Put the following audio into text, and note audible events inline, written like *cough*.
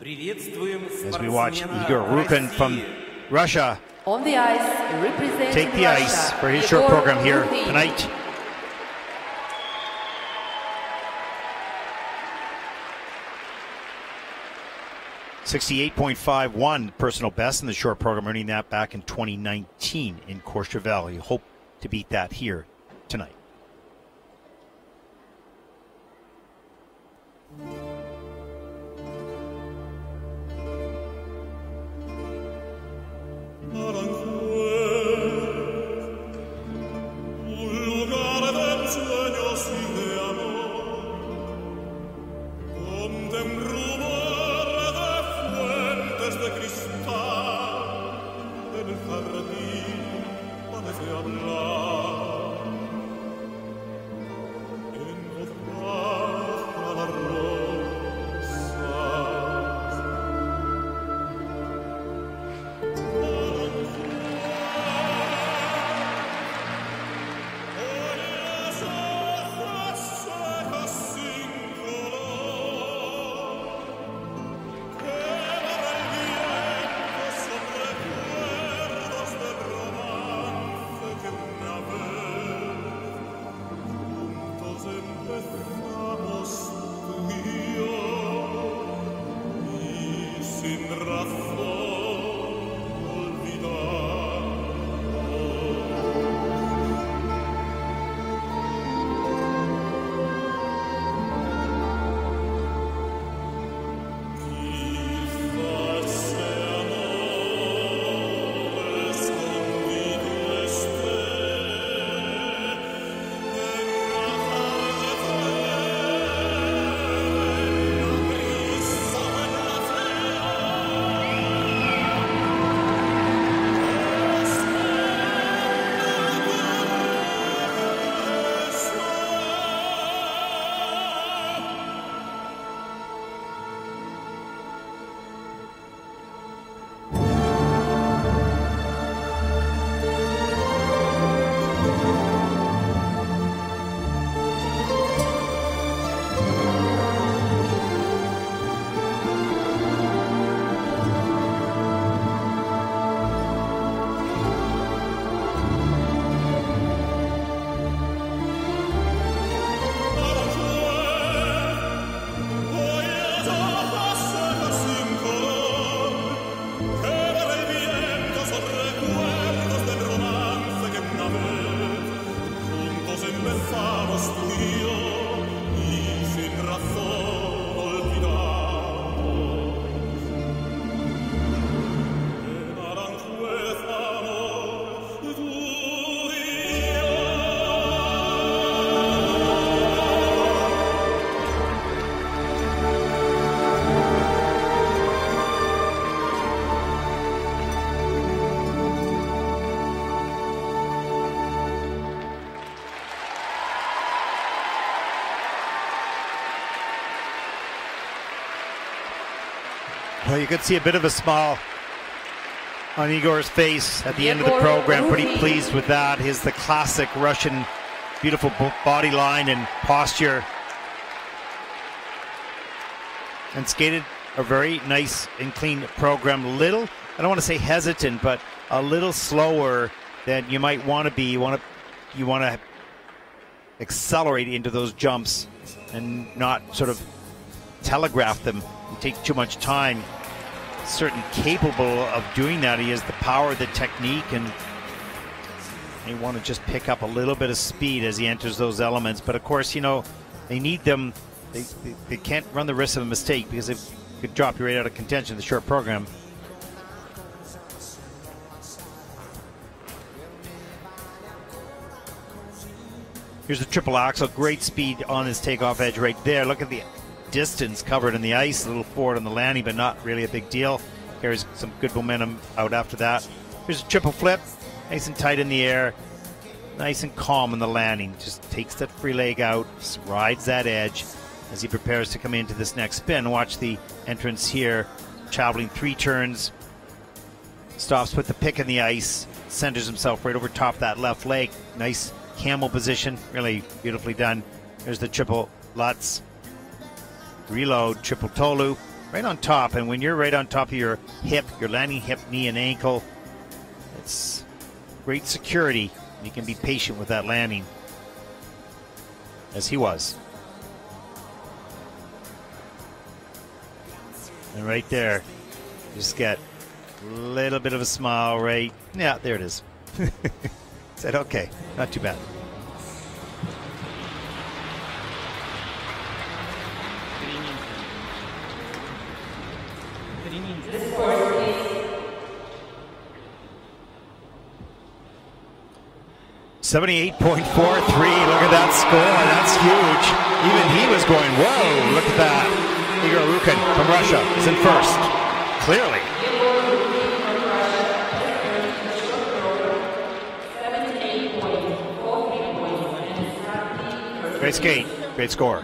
as we watch Egor Rukhin from Russia On the ice, representing take the Russia, ice for his short program here Rukhin. tonight. Sixty-eight point five one personal best in the short program, earning that back in 2019 in Courchevel. You hope to beat that here tonight. Sin Well, you could see a bit of a smile on Egor's face at the end of the program. Pretty pleased with that. His the classic Russian, beautiful body line and posture, and skated a very nice and clean program. Little, I don't want to say hesitant, but a little slower than you might want to be. You want to, you want to accelerate into those jumps and not sort of telegraph them take too much time. Certainly capable of doing that. He has the power, the technique, and they want to just pick up a little bit of speed as he enters those elements. But of course, you know, they need them. They, they, they can't run the risk of a mistake because it could drop you right out of contention the short program. Here's the triple Axel. Great speed on his takeoff edge right there. Look at the distance covered in the ice. A little forward on the landing, but not really a big deal. Carries some good momentum out after that. Here's a triple flip. Nice and tight in the air. Nice and calm in the landing. Just takes that free leg out, rides that edge as he prepares to come into this next spin. Watch the entrance here. Traveling three turns. Stops with the pick in the ice. Centers himself right over top that left leg. Nice camel position. Really beautifully done. There's the triple Lutz. Reload, triple toe loop. right on top. And when you're right on top of your hip, your landing hip, knee, and ankle, it's great security. You can be patient with that landing, as he was. And right there, just get a little bit of a smile, right? Yeah, there it is. *laughs* Said, okay, not too bad. Seventy-eight point four three. Look at that score. That's huge. Even he was going, "Whoa! Look at that." Egor Rukhin from Russia is in first. Clearly. Great skate. Great score.